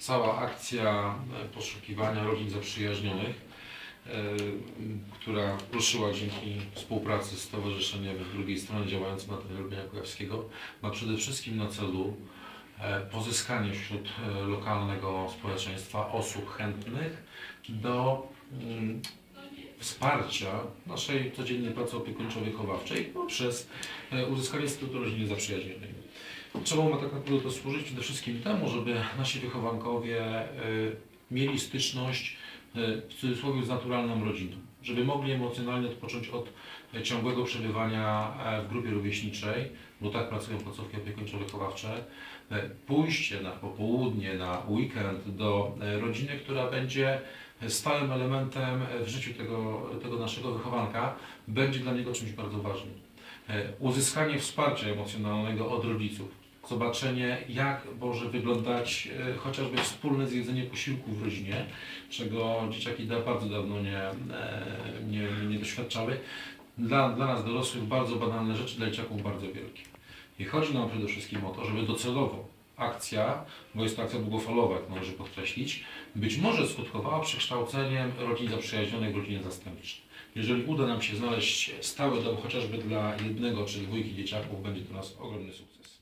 cała akcja e, poszukiwania rodzin zaprzyjaźnionych, e, która ruszyła dzięki współpracy z Stowarzyszeniem drugiej strony działającym na terenie Lubienia Kujawskiego, ma przede wszystkim na celu e, pozyskanie wśród lokalnego społeczeństwa osób chętnych do mm, wsparcia naszej codziennej pracy opiekuńczo-wychowawczej poprzez uzyskanie statutu rodziny zaprzyjaźnionej. Czemu ma tak naprawdę to służyć? Przede wszystkim temu, żeby nasi wychowankowie e, mieli styczność e, w cudzysłowie z naturalną rodziną, żeby mogli emocjonalnie odpocząć od e, ciągłego przebywania w grupie rówieśniczej, bo tak pracują placówki opiekuńczo-wychowawcze, pójście na popołudnie, na weekend do rodziny, która będzie stałym elementem w życiu tego, tego naszego wychowanka, będzie dla niego czymś bardzo ważnym. E, Uzyskanie wsparcia emocjonalnego od rodziców, zobaczenie jak może wyglądać e, chociażby wspólne zjedzenie posiłku w rodzinie, czego dzieciaki bardzo dawno nie, e, nie, nie doświadczały. Dla, dla nas dorosłych bardzo banalne rzeczy, dla dzieciaków bardzo wielkie. I chodzi nam przede wszystkim o to, żeby docelowo akcja, bo jest to akcja długofalowa, jak należy podkreślić, być może skutkowała przekształceniem rodzin zaprzyjaźnionych w rodziny zastępcze. Jeżeli uda nam się znaleźć stały dom chociażby dla jednego czy dwójki dzieciaków, będzie to nas ogromny sukces.